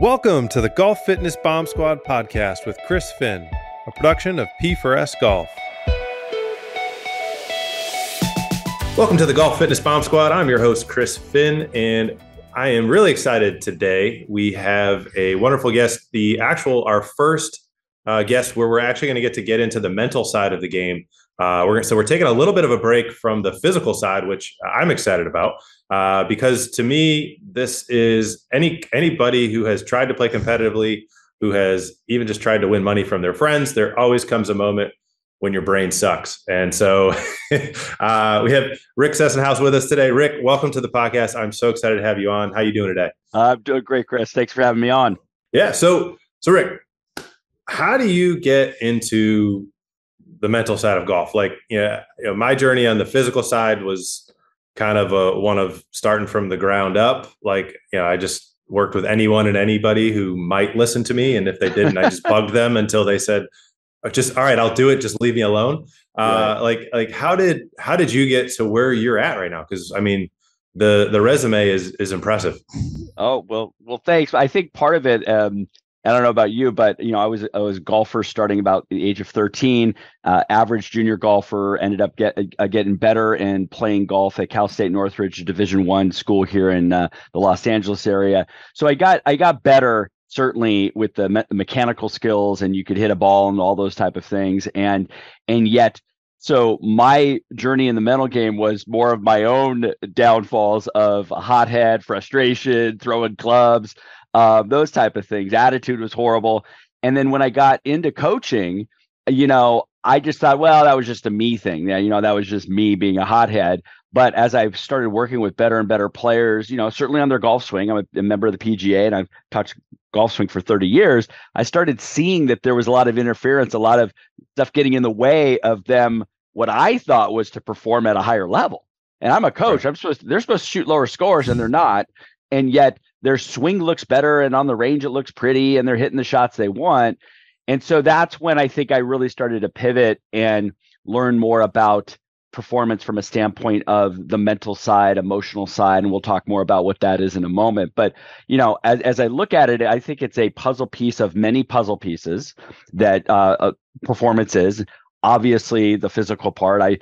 Welcome to the Golf Fitness Bomb Squad podcast with Chris Finn, a production of P4S Golf. Welcome to the Golf Fitness Bomb Squad. I'm your host, Chris Finn, and I am really excited today. We have a wonderful guest, the actual, our first uh, guest where we're actually going to get to get into the mental side of the game. Uh, we're so we're taking a little bit of a break from the physical side, which I'm excited about uh, because to me, this is any anybody who has tried to play competitively, who has even just tried to win money from their friends. There always comes a moment when your brain sucks, and so uh, we have Rick Sessinghaus with us today. Rick, welcome to the podcast. I'm so excited to have you on. How are you doing today? I'm doing great, Chris. Thanks for having me on. Yeah. So so Rick, how do you get into the mental side of golf. Like, yeah, you know, my journey on the physical side was kind of a one of starting from the ground up. Like, you know, I just worked with anyone and anybody who might listen to me, and if they didn't, I just bugged them until they said, oh, "Just all right, I'll do it. Just leave me alone." Uh, right. Like, like how did how did you get to where you're at right now? Because I mean, the the resume is is impressive. Oh well, well, thanks. I think part of it. Um, I don't know about you, but you know, I was I was a golfer starting about the age of 13. Uh, average junior golfer ended up get, uh, getting better and playing golf at Cal State Northridge, Division One school here in uh, the Los Angeles area. So I got I got better certainly with the, me- mechanical skills, and you could hit a ball and all those type of things. And and yet so my journey in the mental game was more of my own downfalls of hothead, frustration, throwing clubs, uh, those type of things. Attitude was horrible. And then when I got into coaching, you know, I just thought, well, that was just a me thing. Yeah, you know, that was just me being a hothead. But as I've started working with better and better players, you know, certainly on their golf swing, I'm a, a member of the PGA and I've touched golf swing for 30 years. I started seeing that there was a lot of interference, a lot of stuff getting in the way of them, what I thought was to perform at a higher level. And I'm a coach. I'm supposed to, they're supposed to shoot lower scores and they're not. And yet their swing looks better and on the range it looks pretty and they're hitting the shots they want. And so that's when I think I really started to pivot and learn more about performance from a standpoint of the mental side, emotional side, and we'll talk more about what that is in a moment. But you know, as as I look at it, I think it's a puzzle piece of many puzzle pieces that uh, uh performance is. Obviously, the physical part. I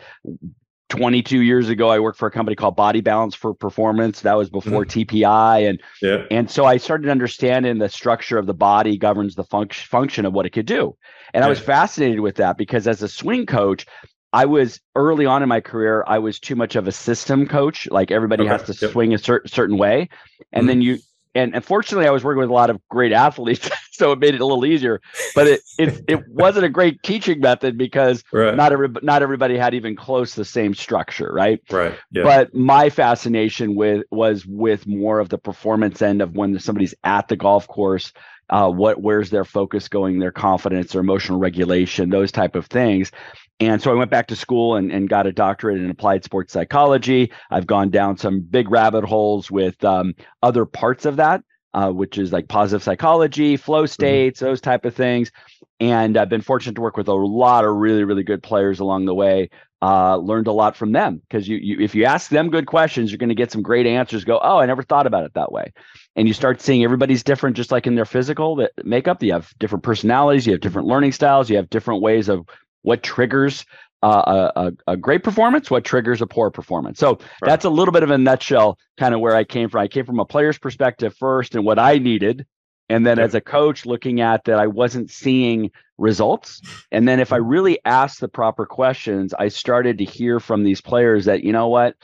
22 years ago i worked for a company called body balance for performance that was before mm. tpi and yeah. and so i started understanding the structure of the body governs the function function of what it could do and yeah. i was fascinated with that because as a swing coach i was early on in my career i was too much of a system coach like everybody okay. has to yep. swing a cer- certain way and mm. then you and unfortunately i was working with a lot of great athletes so it made it a little easier but it it, it wasn't a great teaching method because right. not every not everybody had even close the same structure right right yeah. but my fascination with was with more of the performance end of when somebody's at the golf course uh, what where's their focus going their confidence their emotional regulation those type of things and so I went back to school and, and got a doctorate in applied sports psychology. I've gone down some big rabbit holes with um, other parts of that, uh, which is like positive psychology, flow mm-hmm. states, mm-hmm. those type of things. And I've been fortunate to work with a lot of really, really good players along the way. Uh, learned a lot from them because you, you, if you ask them good questions, you're going to get some great answers. Go, oh, I never thought about it that way. And you start seeing everybody's different, just like in their physical makeup. You have different personalities, you have different learning styles, you have different ways of what triggers uh, a, a, great performance, what triggers a poor performance. So right. that's a little bit of a nutshell, kind of where I came from. I came from a player's perspective first and what I needed. And then as a coach, looking at that, I wasn't seeing results. And then if I mm-hmm. really asked the proper questions, I started to hear from these players that, you know what?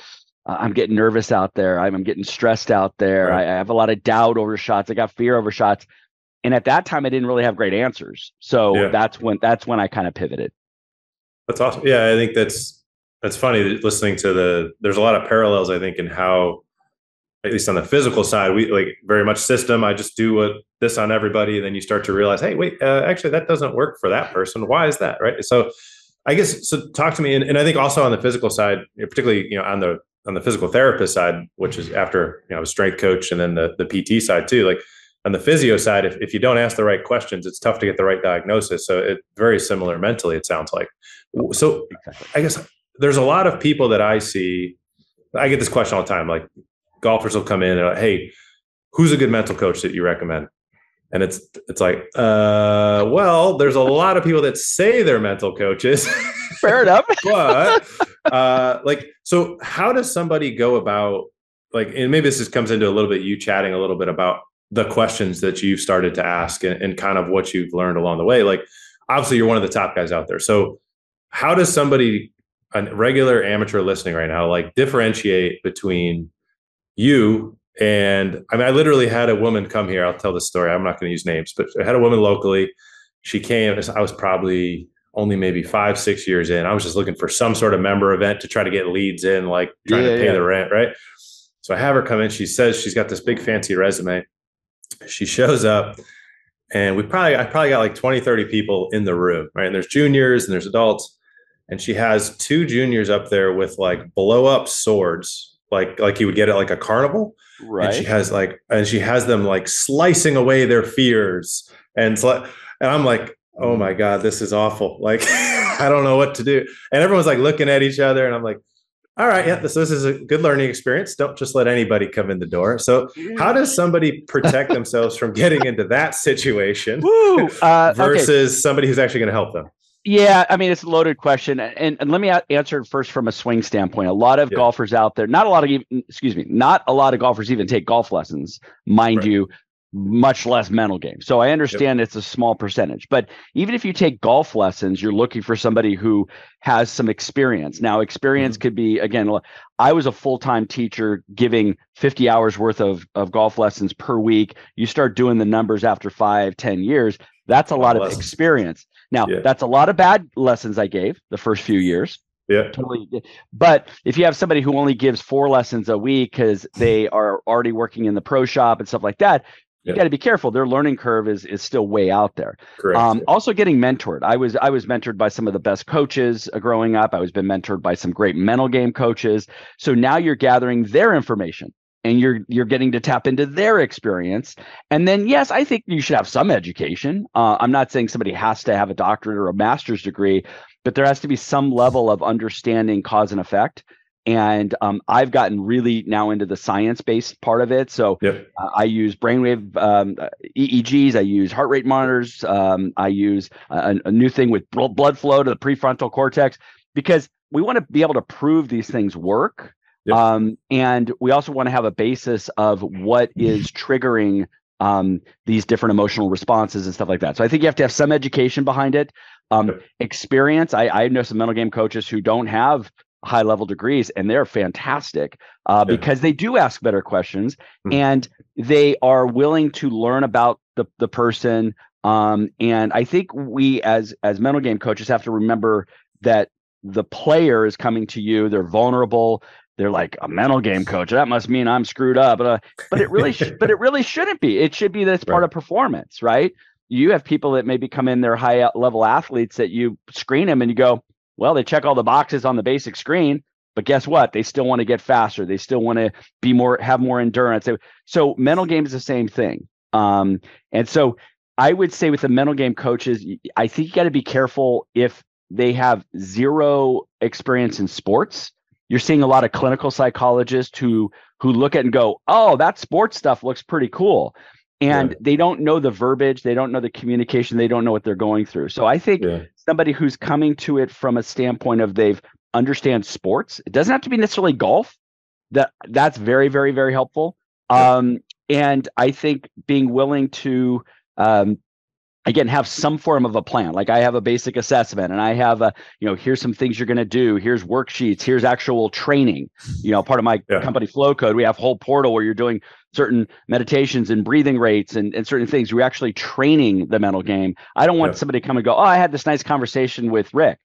Uh, I'm getting nervous out there. I'm, I'm getting stressed out there. Right. I, I have a lot of doubt over shots. I got fear over shots. And at that time, I didn't really have great answers. So yeah. that's when that's when I kind of pivoted. That's awesome. Yeah, I think that's that's funny listening to the. There's a lot of parallels, I think, in how, at least on the physical side, we like very much system. I just do what this on everybody, and then you start to realize, hey, wait, uh, actually, that doesn't work for that person. Why is that? Right. So, I guess so. Talk to me, and, and I think also on the physical side, particularly you know on the on the physical therapist side, which is after you know a strength coach, and then the the PT side too, like on the physio side, if, if you don't ask the right questions, it's tough to get the right diagnosis. So it's very similar mentally, it sounds like. So I guess there's a lot of people that I see. I get this question all the time. Like golfers will come in and, hey, who's a good mental coach that you recommend? and it's it's like uh well there's a lot of people that say they're mental coaches fair enough but uh like so how does somebody go about like and maybe this just comes into a little bit you chatting a little bit about the questions that you've started to ask and, and kind of what you've learned along the way like obviously you're one of the top guys out there so how does somebody a regular amateur listening right now like differentiate between you and I mean, I literally had a woman come here. I'll tell the story. I'm not going to use names, but I had a woman locally. She came. I was probably only maybe five, six years in. I was just looking for some sort of member event to try to get leads in, like trying yeah, to pay yeah. the rent, right? So I have her come in. She says she's got this big fancy resume. She shows up and we probably, I probably got like 20, 30 people in the room, right? And there's juniors and there's adults. And she has two juniors up there with like blow up swords, like, like you would get at like a carnival Right. And she has like, and she has them like slicing away their fears. And so, and I'm like, oh my God, this is awful. Like, I don't know what to do. And everyone's like looking at each other. And I'm like, all right, yeah, this, this is a good learning experience. Don't just let anybody come in the door. So, how does somebody protect themselves from getting into that situation Woo, uh, versus okay. somebody who's actually going to help them? Yeah, I mean it's a loaded question, and, and let me answer it first from a swing standpoint. A lot of yeah. golfers out there, not a lot of excuse me, not a lot of golfers even take golf lessons, mind right. you, much less mental games. So I understand yep. it's a small percentage, but even if you take golf lessons, you're looking for somebody who has some experience. Now, experience mm-hmm. could be again. I was a full time teacher giving 50 hours worth of of golf lessons per week. You start doing the numbers after five, ten years. That's a lot of experience. Now, yeah. that's a lot of bad lessons I gave the first few years. Yeah. Totally. But if you have somebody who only gives four lessons a week because they are already working in the pro shop and stuff like that, you yeah. got to be careful. Their learning curve is is still way out there. Correct. Um, also, getting mentored. I was I was mentored by some of the best coaches uh, growing up. I was been mentored by some great mental game coaches. So now you're gathering their information and you're you're getting to tap into their experience. And then yes i think you should have some education. Uh, i'm not saying somebody has to have a doctorate or a master's degree but there has to be some level of understanding cause and effect. And um, i've gotten really now into the science based part of it. So yep. uh, i use brainwave um, eegs i use heart rate monitors um, i use a, a new thing with blood flow to the prefrontal cortex because we want to be able to prove these things work Yep. Um, and we also want to have a basis of what is triggering um, these different emotional responses and stuff like that. So I think you have to have some education behind it. Um, yep. Experience. I, I know some mental game coaches who don't have high level degrees and they're fantastic uh, yeah. because they do ask better questions mm-hmm. and they are willing to learn about the, the person um, and i think we as as mental game coaches have to remember that the player is coming to you they're vulnerable they're like a mental game coach. That must mean I'm screwed up. But, uh, but it really, sh- but it really shouldn't be. It should be that it's part right. of performance, right? You have people that maybe come in, they're high level athletes that you screen them and you go, well, they check all the boxes on the basic screen, but guess what? They still want to get faster. They still want to be more, have more endurance. So mental game is the same thing. Um, and so I would say with the mental game coaches, I think you got to be careful if they have zero experience in sports you're seeing a lot of clinical psychologists who who look at and go, "Oh, that sports stuff looks pretty cool." And yeah. they don't know the verbiage, they don't know the communication, they don't know what they're going through. So I think yeah. somebody who's coming to it from a standpoint of they've understand sports, it doesn't have to be necessarily golf. That that's very very very helpful. Um, and I think being willing to um, again have some form of a plan. Like i have a basic assessment and i have a you know here's some things you're going to do. Here's worksheets. Here's actual training. You know part of my yeah. company flow code we have whole portal where you're doing certain meditations and breathing rates and, and certain things. We're actually training the mental game. I don't want yeah. somebody to come and go oh i had this nice conversation with rick.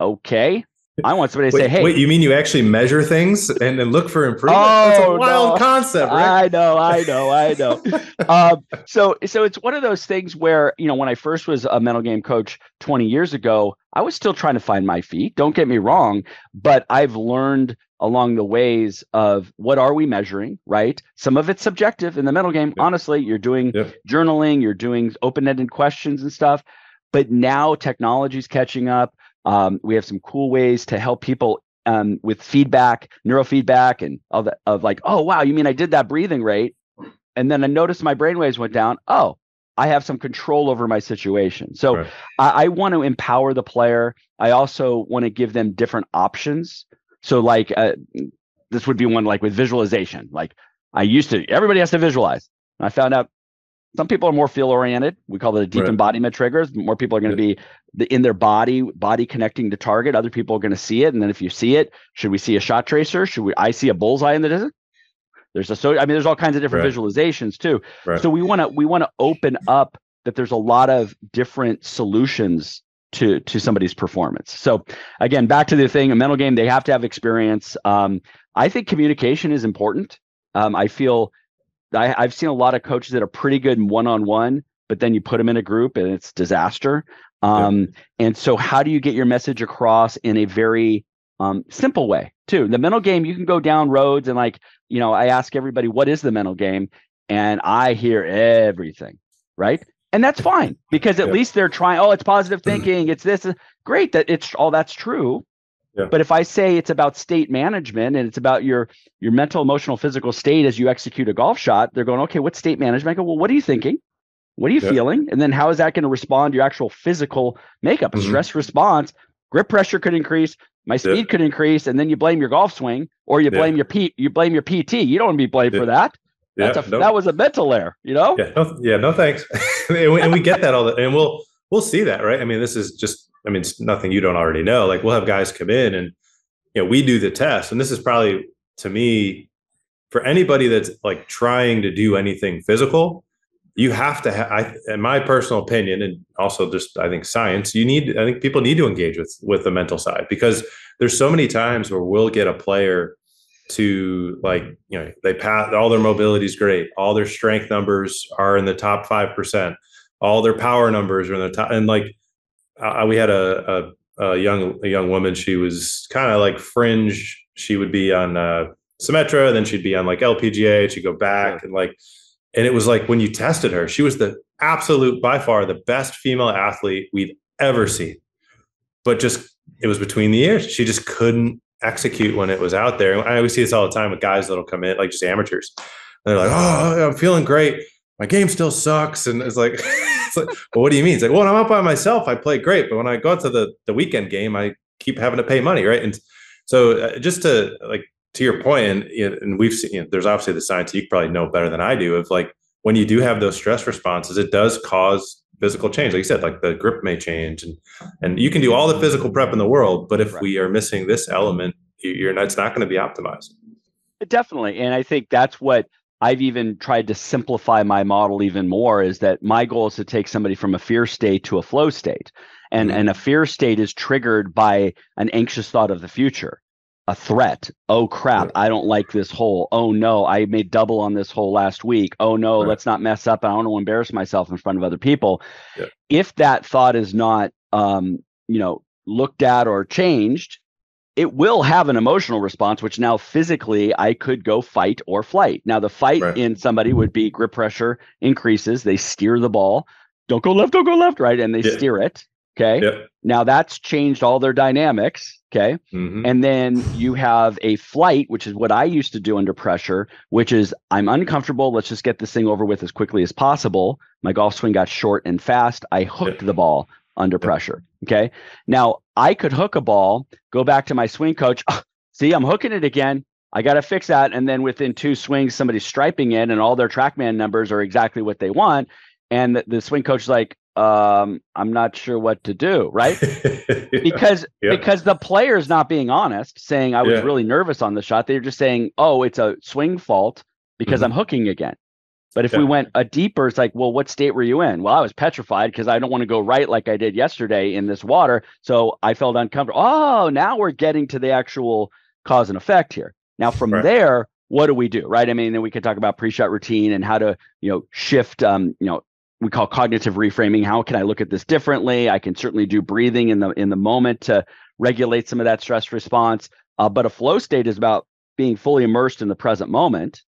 Okay I want somebody to wait, say, "Hey, wait, you mean you actually measure things and then look for improvement? Oh, That's a wild no. concept, right? I know, I know, I know. um, so, so it's one of those things where you know, when I first was a mental game coach 20 years ago, I was still trying to find my feet. Don't get me wrong, but I've learned along the ways of what are we measuring, right? Some of it's subjective in the mental game. Honestly, you're doing journaling, you're doing open-ended questions and stuff. But now technology's catching up um, we have some cool ways to help people um, with feedback, neurofeedback, and all that of like, oh wow, you mean I did that breathing rate? and then I noticed my brainwaves went down. Oh, I have some control over my situation. So right. I, I want to empower the player. I also want to give them different options. So like uh, this would be one like with visualization. Like I used to, everybody has to visualize. And I found out some people are more feel oriented. We call it a deep right. embodiment triggers. More people are going to be the, in their body, body connecting to target. Other people are going to see it. And then if you see it, should we see a shot tracer? Should we? I see a bullseye in the distance. There's a so. I mean, there's all kinds of different right. visualizations too. Right. So we want to we want to open up that there's a lot of different solutions to to somebody's performance. So again, back to the thing, a mental game, they have to have experience. Um, I think communication is important. Um, I feel I, I've seen a lot of coaches that are pretty good in one on one, but then you put them in a group and it's disaster. Um. And so, how do you get your message across in a very um, simple way too? The mental game, you can go down roads and like, you know, I ask everybody, what is the mental game? And I hear everything, right? And that's fine because at least they're trying. Oh, it's positive thinking. It's this. Great that it's all that's true. Yeah. But if I say it's about state management and it's about your your mental, emotional, physical state as you execute a golf shot, they're going, okay, what's state management? I go, well, what are you thinking? What are you yeah. feeling? And then how is that going to respond to your actual physical makeup? A mm-hmm. stress response, grip pressure could increase, my speed yeah. could increase, and then you blame your golf swing or you blame your P you blame your PT. You don't want to be blamed for that. That's a, no. that was a mental error, you know? Yeah, no, yeah, no thanks. and, we, and we get that all the and we'll we'll see that, right? I mean, this is just I mean, it's nothing you don't already know. Like we'll have guys come in and you know we do the test, and this is probably to me for anybody that's like trying to do anything physical. You have to have, in my personal opinion, and also just I think science. You need, I think people need to engage with with the mental side because there's so many times where we'll get a player to like you know they pass all their mobility is great all their strength numbers are in the top 5% all their power numbers are in the top and like uh, we had a, a, a, young a young woman. She was kind of like fringe. She would be on uh, Symetra, then she'd be on like LPGA. She'd go back yeah. and like, and it was like when you tested her, she was the absolute by far the best female athlete we've ever seen. But just it was between the years. She just couldn't execute when it was out there. I always see this all the time with guys that'll come in, like just amateurs. And they're like, "Oh, I'm feeling great. My game still sucks," and it's like. it's like, well, what do you mean? It's like, well, when I'm up by myself, I play great, but when I go to the the weekend game, I keep having to pay money, right? And so, uh, just to like to your point, and, and we've seen, you know, there's obviously the science you probably know better than I do of like when you do have those stress responses, it does cause physical change. Like you said, like the grip may change, and and you can do all the physical prep in the world, but if right. we are missing this element, you're not, it's not going to be optimized. Definitely, and I think that's what I've even tried to simplify my model even more is that my goal is to take somebody from a fear state to a flow state. And, mm-hmm. and a fear state is triggered by an anxious thought of the future, a threat. Oh crap, I don't like this hole. Oh no, I made double on this hole last week. Oh no, right. let's not mess up. I don't want to embarrass myself in front of other people. Yeah. If that thought is not um, you know, looked at or changed, it will have an emotional response, which now physically I could go fight or flight. Now, the fight right. in somebody would be grip pressure increases. They steer the ball. Don't go left, don't go left, right? And they yeah. steer it. Okay. Yep. Now that's changed all their dynamics. Okay. Mm-hmm. And then you have a flight, which is what I used to do under pressure, which is I'm uncomfortable. Let's just get this thing over with as quickly as possible. My golf swing got short and fast. I hooked yep. the ball under pressure. Okay. Now I could hook a ball, go back to my swing coach. Oh, see, I'm hooking it again. I got to fix that. And then within two swings, somebody's striping in and all their TrackMan numbers are exactly what they want. And the, the swing coach is like, um, I'm not sure what to do, right? yeah. Because yeah. because the player's not being honest, saying I was yeah. really nervous on the shot. They're just saying, oh, it's a swing fault because mm-hmm. I'm hooking again. But if yeah. we went a deeper, it's like, well, what state were you in? Well, I was petrified because I don't want to go right like I did yesterday in this water. So I felt uncomfortable. Oh, now we're getting to the actual cause and effect here. Now from right. there, what do we do? Right. I mean, then we could talk about pre-shot routine and how to, you know, shift um, you know, we call cognitive reframing. How can I look at this differently? I can certainly do breathing in the in the moment to regulate some of that stress response. Uh, but a flow state is about being fully immersed in the present moment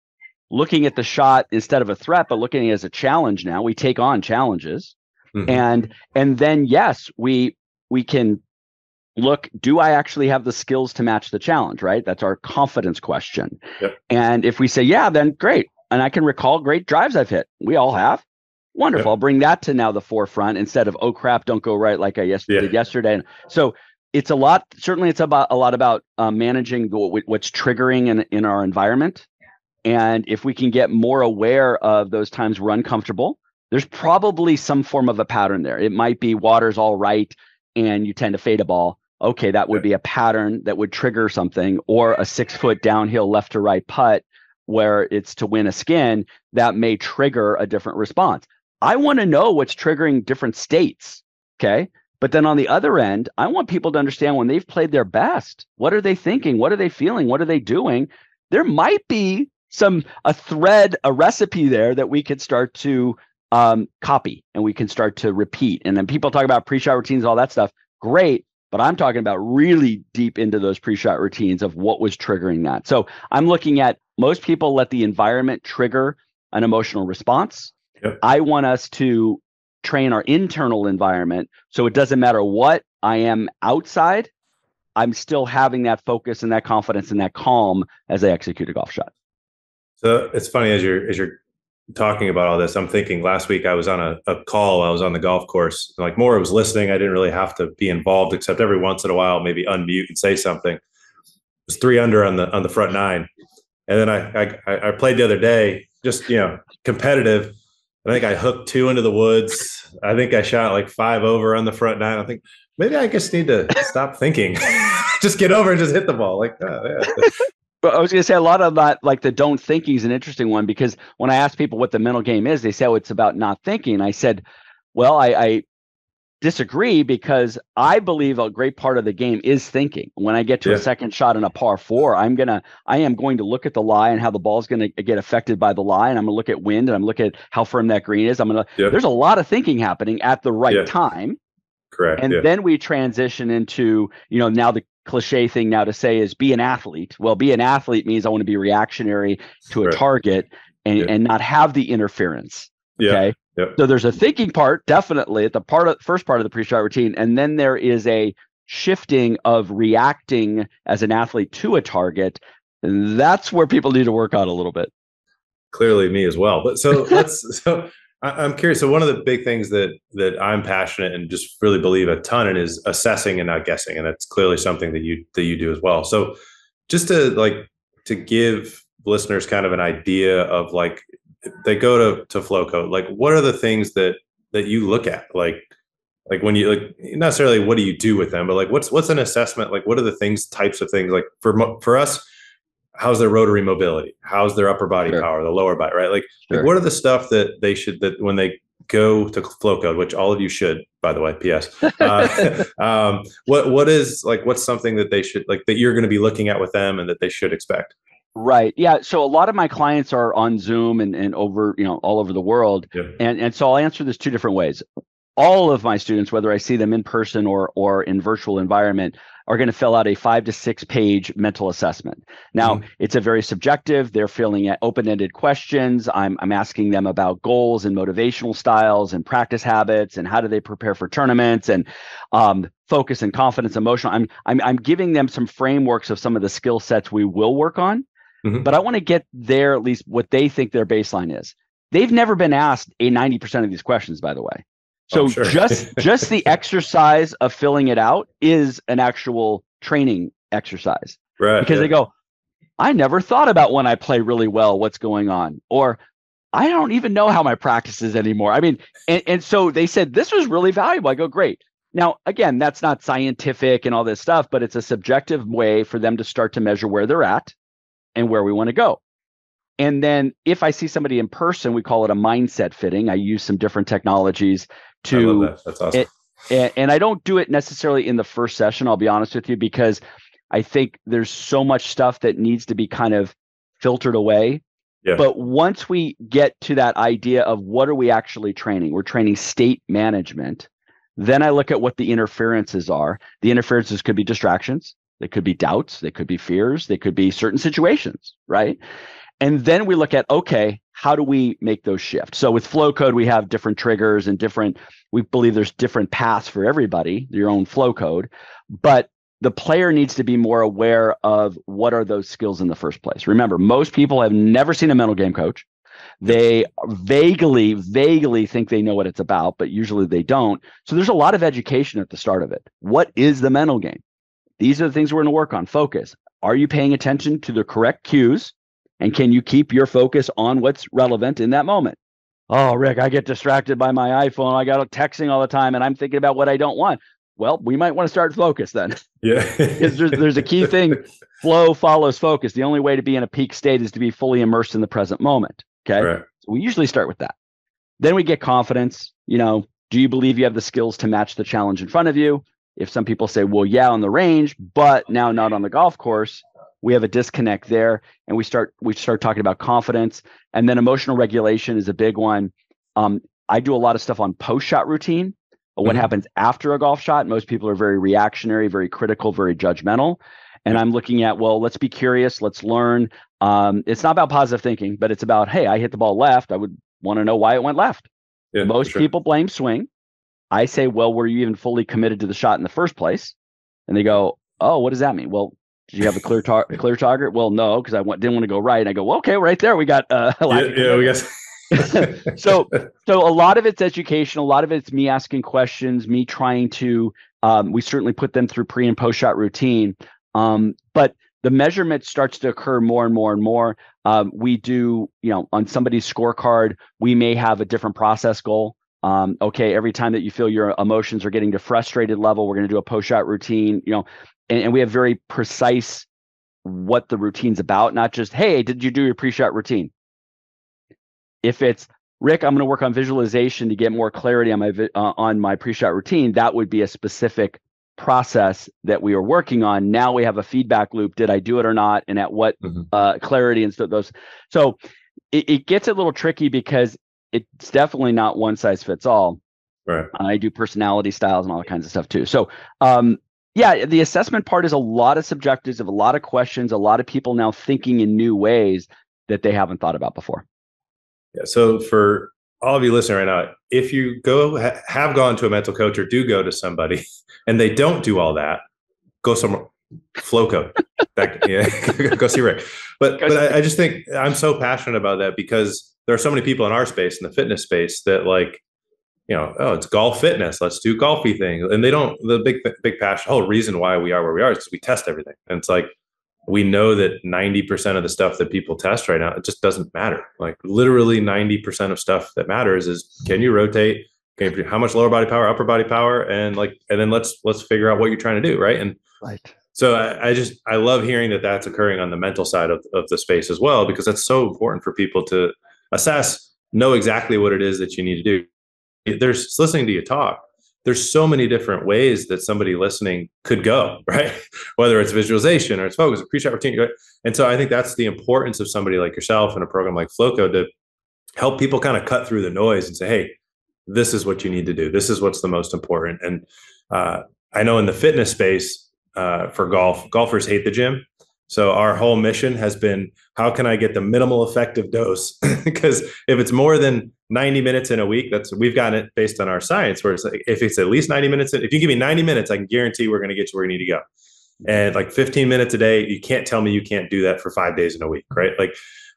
looking at the shot instead of a threat, but looking as a challenge now. We take on challenges. Mm-hmm. And and then yes, we we can look, do I actually have the skills to match the challenge, right? That's our confidence question. Yep. And if we say, yeah, then great. and I can recall great drives I've hit. We all have. Wonderful. Yep. I'll bring that to now the forefront instead of oh crap, don't go right like I yes- yeah. did yesterday. So it's a lot. Certainly, it's about a lot about uh, managing what's triggering in in our environment, and if we can get more aware of those times we're uncomfortable, there's probably some form of a pattern there. It might be water's all right, and you tend to fade a ball. Okay, that would be a pattern that would trigger something, or a six foot downhill left to right putt where it's to win a skin that may trigger a different response. I want to know what's triggering different states. Okay. But then on the other end, I want people to understand when they've played their best, what are they thinking? What are they feeling? What are they doing? There might be some a thread, a recipe there that we could start to um, copy and we can start to repeat. And then people talk about pre-shot routines, all that stuff. Great. But I'm talking about really deep into those pre-shot routines of what was triggering that. So I'm looking at most people let the environment trigger an emotional response. Yep. I want us to train our internal environment so it doesn't matter what I am outside, I'm still having that focus and that confidence and that calm as I execute a golf shot. So it's funny as you're as you're talking about all this, I'm thinking last week I was on a, a call, I was on the golf course. Like more was listening. I didn't really have to be involved except every once in a while, maybe unmute and say something. It was three under on the on the front nine. And then I I, I played the other day, just you know, competitive. I think I hooked two into the woods. I think I shot like five over on the front nine. I think maybe I just need to stop thinking. just get over and just hit the ball. Like, oh, yeah. But I was going to say a lot of that, like the don't thinking is an interesting one because when I ask people what the mental game is, they say, oh, it's about not thinking. I said, well, I, I disagree because I believe a great part of the game is thinking. When I get to yeah. a second shot in a par four, I'm gonna, I am going to look at the lie and how the ball is going to get affected by the lie, and I'm gonna look at wind and I'm look at how firm that green is. I'm gonna. Yeah. There's a lot of thinking happening at the right yeah. time. Correct. And then we transition into, you know, now the cliche thing now to say is be an athlete. Well, be an athlete means I want to be reactionary to a right. target and, yeah. and not have the interference. Yeah. Okay. Yep. So there's a thinking part, definitely at the part of first part of the pre-shot routine, and then there is a shifting of reacting as an athlete to a target. And that's where people need to work on a little bit. Clearly, me as well. But so let's so I'm curious. So one of the big things that that I'm passionate and just really believe a ton in is assessing and not guessing, and that's clearly something that you that you do as well. So just to like to give listeners kind of an idea of like they go to to Flowcode, like what are the things that that you look at, like like when you like not necessarily what do you do with them, but like what's what's an assessment, like what are the things, types of things, like for for us how's their rotary mobility how's their upper body sure. power the lower body right like, sure. like what are the stuff that they should that when they go to Flowcode which all of you should by the way ps uh, um, what what is like what's something that they should like that you're going to be looking at with them and that they should expect Right. Yeah. So a lot of my clients are on Zoom and, and over, you know, all over the world. Yeah. And and so I'll answer this two different ways. All of my students, whether I see them in person or or in virtual environment, are going to fill out a five to six page mental assessment. Now, mm-hmm. it's a very subjective. They're filling out open ended questions. I'm, I'm asking them about goals and motivational styles and practice habits and how do they prepare for tournaments and um, focus and confidence, emotional. I'm, I'm, I'm giving them some frameworks of some of the skill sets we will work on, mm-hmm. but I want to get there at least what they think their baseline is. They've never been asked a 90% of these questions, by the way. So oh, sure. just just the exercise of filling it out is an actual training exercise. Right. Because yeah. they go, I never thought about when I play really well what's going on. Or I don't even know how my practice is anymore. I mean, and, and so they said this was really valuable. I go, great. Now, again, that's not scientific and all this stuff, but it's a subjective way for them to start to measure where they're at and where we want to go. And then if I see somebody in person, we call it a mindset fitting. I use some different technologies to that. that's awesome. It, and, and I don't do it necessarily in the first session, I'll be honest with you, because I think there's so much stuff that needs to be kind of filtered away. Yeah. But once we get to that idea of what are we actually training, we're training state management. Then I look at what the interferences are. The interferences could be distractions, they could be doubts, they could be fears, they could be certain situations, right? And then we look at okay, how do we make those shift? So with Flowcode, we have different triggers and different, we believe there's different paths for everybody, your own Flowcode. But the player needs to be more aware of what are those skills in the first place. Remember, most people have never seen a mental game coach. They vaguely, vaguely think they know what it's about, but usually they don't. So there's a lot of education at the start of it. What is the mental game? These are the things we're going to work on. Focus. Are you paying attention to the correct cues? And can you keep your focus on what's relevant in that moment? Oh, Rick, I get distracted by my iPhone. I got texting all the time and I'm thinking about what I don't want. Well, we might want to start focus then. Yeah. there's, there's a key thing flow follows focus. The only way to be in a peak state is to be fully immersed in the present moment. Okay. Right. So we usually start with that. Then we get confidence. You know, do you believe you have the skills to match the challenge in front of you? If some people say, well, yeah, on the range, but now not on the golf course, we have a disconnect there and we start we start talking about confidence. And then emotional regulation is a big one. Um, i do a lot of stuff on post shot routine what mm-hmm. happens after a golf shot. Most people are very reactionary very critical very judgmental. And i'm looking at well let's be curious let's learn. Um, it's not about positive thinking but it's about hey i hit the ball left. I would want to know why it went left. Yeah, most sure. people blame swing. I say well were you even fully committed to the shot in the first place? And they go oh what does that mean? Well did you have a clear tar- clear target? Well, no, because I didn't want to go right. And I go, well, okay, right there, we got uh, yeah, yeah, we got. so, so a lot of it's education. A lot of it's me asking questions, me trying to. Um, we certainly put them through pre and post shot routine, um, but the measurement starts to occur more and more and more. Um, we do, you know, on somebody's scorecard, we may have a different process goal. Um, okay, every time that you feel your emotions are getting to frustrated level, we're going to do a post shot routine. You know, and, and we have very precise what the routine's about, not just, hey, did you do your pre-shot routine? If it's Rick, I'm going to work on visualization to get more clarity on my uh, on my pre-shot routine, that would be a specific process that we are working on. Now we have a feedback loop. Did I do it or not? And at what mm-hmm. uh, clarity and so those. So it, it, gets a little tricky because it's definitely not one size fits all. Right. I do personality styles and all kinds of stuff too. So um, yeah, the assessment part is a lot of subjectives, of a lot of questions, a lot of people now thinking in new ways that they haven't thought about before. Yeah. So for all of you listening right now, if you go ha- have gone to a mental coach or do go to somebody and they don't do all that, go somewhere. Flowcode. Back, yeah, go see Rick. But but I, I just think I'm so passionate about that because there are so many people in our space in the fitness space that like you know, oh, it's golf fitness. Let's do golfy things. And they don't, the big, big passion, whole reason why we are where we are is because we test everything. And it's like, we know that 90% of the stuff that people test right now, it just doesn't matter. Like literally 90% of stuff that matters is can you rotate? Can you, how much lower body power, upper body power? And like, and then let's, let's figure out what you're trying to do. Right. And right. So I, I just, I love hearing that that's occurring on the mental side of, of the space as well, because that's so important for people to assess, know exactly what it is that you need to do there's listening to you talk. There's so many different ways that somebody listening could go right? Whether it's visualization or it's focus or pre-shot routine and so i think that's the importance of somebody like yourself in a program like flowcode to help people kind of cut through the noise and say hey this is what you need to do. This is what's the most important. And uh, i know in the fitness space uh, for golf golfers hate the gym so our whole mission has been how can I get the minimal effective dose? because if it's more than 90 minutes in a week, that's we've got it based on our science where it's like if it's at least 90 minutes, if you give me 90 minutes, I can guarantee we're going to get you where you need to go. And like 15 minutes a day, you can't tell me you can't do that for five days in a week, right? Like,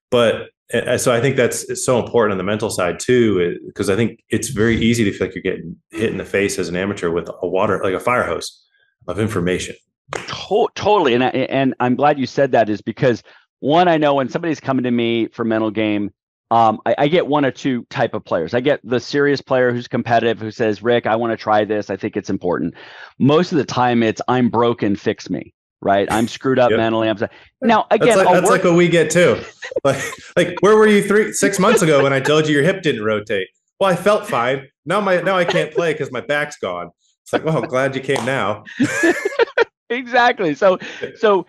but so I think that's so important on the mental side too, uh, because I think it's very easy to feel like you're getting hit in the face as an amateur with a water, like a fire hose of information to- totally, and I, and I'm glad you said that is because one, I know when somebody's coming to me for mental game, um, I, I, get one or two type of players. I get the serious player who's competitive, who says, "Rick, I want to try this. I think it's important." Most of the time, it's "I'm broken, fix me." Right? I'm screwed up yep. mentally. I'm now again. That's, like, that's work- like, what we get too. like, like where were you three six months ago when I told you your hip didn't rotate? Well, I felt fine. Now my now I can't play because my back's gone. It's like, well, I'm glad you came now. exactly. So, so,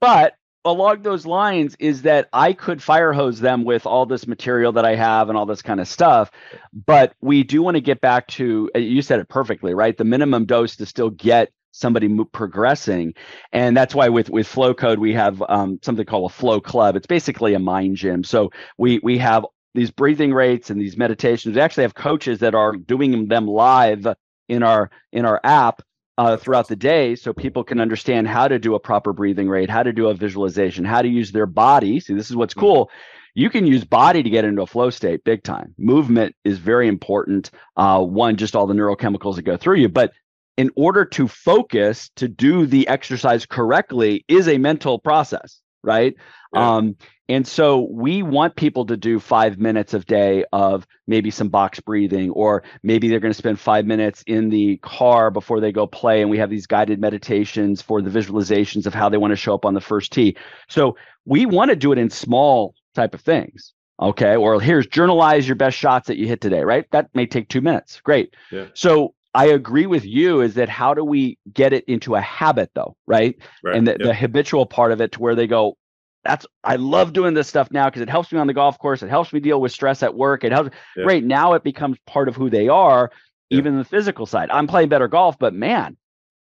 but along those lines is that I could fire hose them with all this material that I have and all this kind of stuff. But we do want to get back to, uh, you said it perfectly, right? The minimum dose to still get somebody progressing and that's why with with Flowcode we have um, something called a flow club it's basically a mind gym so we we have these breathing rates and these meditations we actually have coaches that are doing them live in our in our app uh, throughout the day so people can understand how to do a proper breathing rate, how to do a visualization, how to use their body. See, this is what's mm-hmm. cool. you can use body to get into a flow state big time. Movement is very important. Uh, one, just all the neurochemicals that go through you, but in order to focus to do the exercise correctly is a mental process, right? Yeah. Um, and so we want people to do five minutes of day of maybe some box breathing, or maybe they're going to spend five minutes in the car before they go play. And we have these guided meditations for the visualizations of how they want to show up on the first tee. So we want to do it in small type of things. Okay. Or here's journalize your best shots that you hit today, right? That may take two minutes. Great. Yeah. So I agree with you is that how do we get it into a habit though, right? right. And the, yep. the habitual part of it to where they go, that's I love doing this stuff now because it helps me on the golf course. It helps me deal with stress at work. It helps. Great. Now it becomes part of who they are, yeah. even the physical side. I'm playing better golf, but man,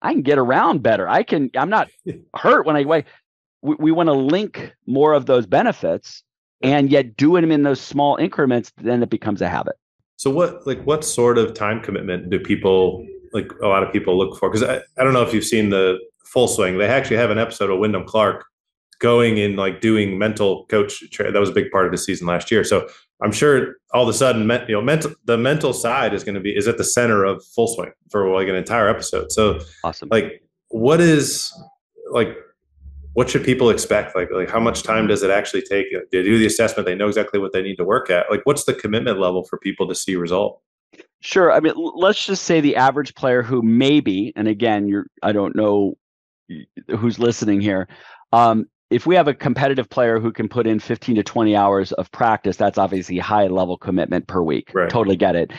I can get around better. I can. I'm not hurt when I wait. We, we want to link more of those benefits, and yet doing them in those small increments, then it becomes a habit. So what like what sort of time commitment do people like a lot of people look for? Because I, I don't know if you've seen the full swing. They actually have an episode of Wyndham Clark going and like doing mental coach that was a big part of the season last year so i'm sure all of a sudden you know mental the mental side is going to be is at the center of full swing for like an entire episode so awesome like what is like what should people expect like like how much time does it actually take to do the assessment they know exactly what they need to work at like what's the commitment level for people to see result sure i mean let's just say the average player who maybe and again you're i don't know who's listening here um, if we have a competitive player who can put in 15 to 20 hours of practice, that's obviously high level commitment per week. Right. Totally get it.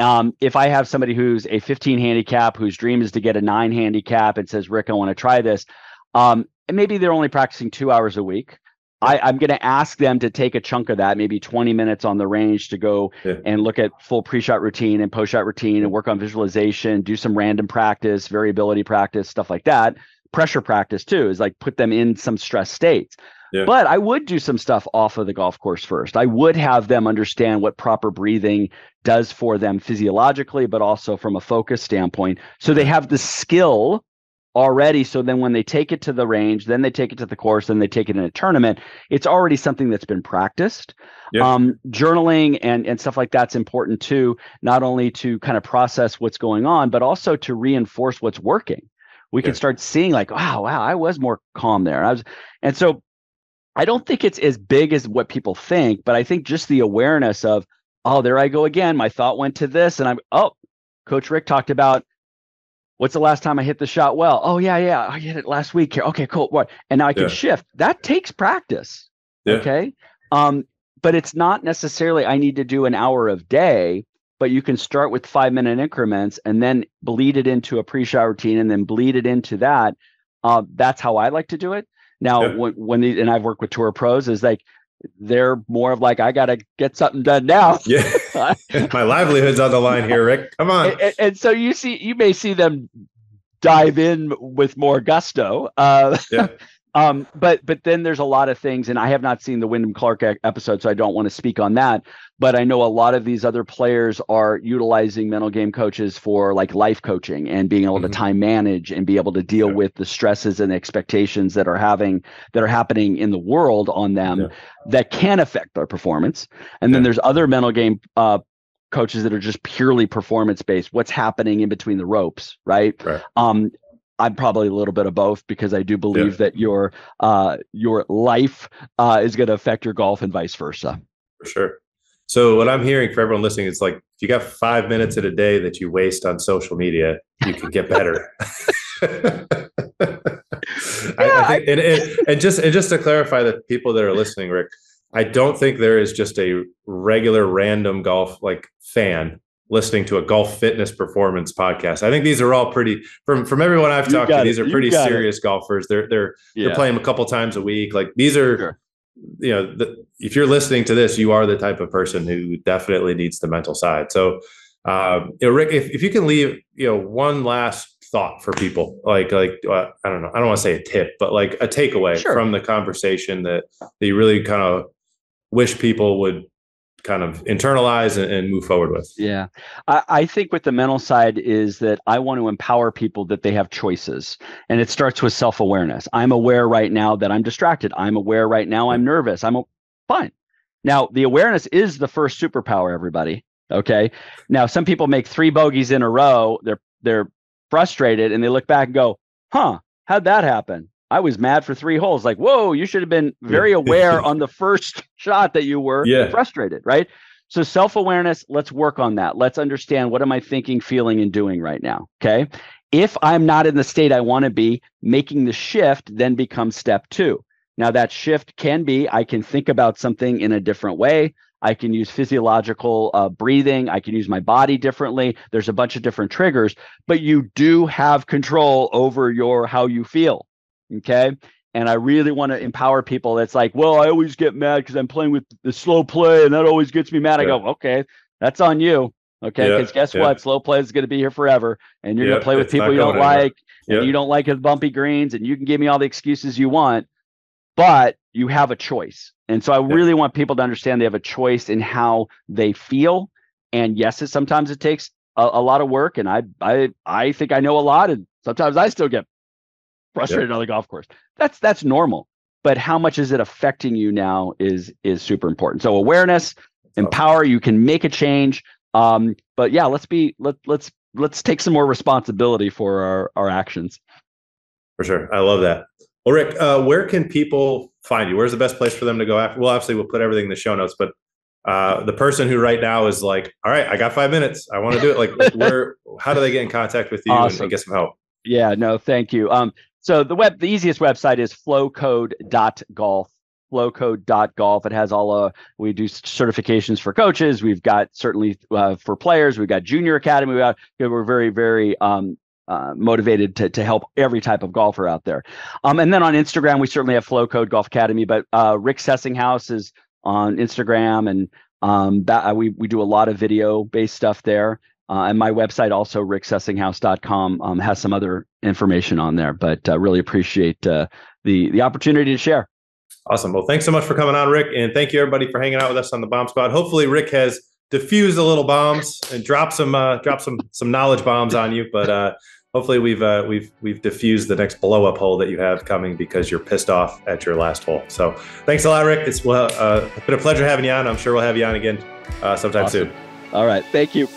Um, if I have somebody who's a 15 handicap, whose dream is to get a nine handicap and says, Rick, I want to try this, um, and maybe they're only practicing two hours a week. I, I'm going to ask them to take a chunk of that, maybe 20 minutes on the range to go yeah. and look at full pre-shot routine and post-shot routine and work on visualization, do some random practice, variability practice, stuff like that pressure practice too is like put them in some stress states yeah. but i would do some stuff off of the golf course first i would have them understand what proper breathing does for them physiologically but also from a focus standpoint so they have the skill already so then when they take it to the range then they take it to the course then they take it in a tournament it's already something that's been practiced yeah. um, journaling and and stuff like that's important too not only to kind of process what's going on but also to reinforce what's working we yeah. can start seeing like, wow, wow, I was more calm there. I was, and so I don't think it's as big as what people think, but I think just the awareness of, oh, there I go again. My thought went to this, and I'm, oh, Coach Rick talked about what's the last time I hit the shot well? Oh yeah, yeah, I hit it last week here. Okay, cool. What? And now I can yeah. shift. That takes practice. Yeah. Okay. Um, but it's not necessarily I need to do an hour of day but you can start with five minute increments and then bleed it into a pre-shot routine and then bleed it into that. Uh, that's how I like to do it. Now, yeah. when, when the, and I've worked with tour pros, is like they're more of like I got to get something done now. Yeah, my livelihood's on the line here, Rick. Come on. And, and, so you see, you may see them dive in with more gusto. Uh, yeah. Um, but but then there's a lot of things, and I have not seen the Wyndham Clark episode, so I don't want to speak on that. But I know a lot of these other players are utilizing mental game coaches for like life coaching and being able mm-hmm. to time manage and be able to deal yeah. with the stresses and expectations that are having that are happening in the world on them yeah. that can affect their performance. And yeah. then there's other mental game uh, coaches that are just purely performance based what's happening in between the ropes right, right. um I'm probably a little bit of both because I do believe yeah. that your uh, your life uh, is going to affect your golf and vice versa. For sure. So what I'm hearing for everyone listening is like if you got five minutes in a day that you waste on social media, you can get better. yeah, I, I think, and, and, and just and just to clarify that people that are listening, Rick, I don't think there is just a regular random golf like fan listening to a golf fitness performance podcast. I think these are all pretty from from everyone I've talked to. These are pretty serious it. golfers. They're they're yeah. they're playing a couple times a week. Like these are, sure. you know, the, if you're listening to this, you are the type of person who definitely needs the mental side. So, um, you know, Rick, if, if you can leave, you know, one last thought for people, like like uh, I don't know, I don't want to say a tip, but like a takeaway sure. from the conversation that that you really kind of wish people would kind of internalize and, and move forward with. Yeah. I, I, think with the mental side is that I want to empower people that they have choices. And it starts with self-awareness. I'm aware right now that I'm distracted. I'm aware right now I'm nervous. I'm a, fine. Now, the awareness is the first superpower, everybody. Okay. Now, some people make three bogeys in a row. They're they're frustrated and they look back and go, huh, how'd that happen? I was mad for three holes. Like, whoa, you should have been very aware on the first shot that you were yeah. frustrated, right? So self awareness, let's work on that. Let's understand what am I thinking, feeling, and doing right now. Okay. If I'm not in the state I want to be, making the shift then becomes step two. Now, that shift can be I can think about something in a different way. I can use physiological uh, breathing. I can use my body differently. There's a bunch of different triggers, but you do have control over your how you feel. Okay. And I really want to empower people. That's like, well, I always get mad because I'm playing with the slow play, and that always gets me mad. Yeah. I go, okay, that's on you. Okay, because yeah, guess yeah. what? Slow play is going to be here forever, and you're going to play with people you don't like, and you don't like the bumpy greens, and you can give me all the excuses you want, but you have a choice. And so I really want people to understand they have a choice in how they feel. And yes, it sometimes it takes a, a lot of work, and I I I think I know a lot, and sometimes I still get frustrated on the golf course. That's that's normal. But how much is it affecting you now is is super important. So awareness, empower. You can make a change um, but yeah, let's be let let's let's take some more responsibility for our our actions. For sure, I love that. Well, Rick, uh, where can people find you? Where's the best place for them to go after? Well, obviously, we'll put everything in the show notes, but uh, the person who right now is like, all right, I got five minutes. I want to do it. Like, where? How do they get in contact with you awesome. and get some help? Yeah, no, thank you. Um, so the web, the easiest website is flowcode.golf flowcode.golf. It has all uh we do certifications for coaches. We've got certainly uh, for players. We've got junior academy. We got we're very very um uh, motivated to, to help every type of golfer out there. Um, and then on Instagram, we certainly have Flow Code Golf Academy, but uh, Rick Sessinghaus is on Instagram, and um, that, we we do a lot of video based stuff there. Uh, and my website also ricksessinghaus.com, um, has some other information on there. But uh, really appreciate uh, the the opportunity to share. Awesome. Well, thanks so much for coming on, Rick, and thank you everybody for hanging out with us on the Bomb Squad. Hopefully, Rick has diffused a little bombs and dropped some uh, dropped some some knowledge bombs on you. But uh, hopefully, we've uh, we've we've diffused the next blow up hole that you have coming because you're pissed off at your last hole. So, thanks a lot, Rick. It's well, uh, been a pleasure having you on. I'm sure we'll have you on again uh, sometime awesome. soon. All right. Thank you.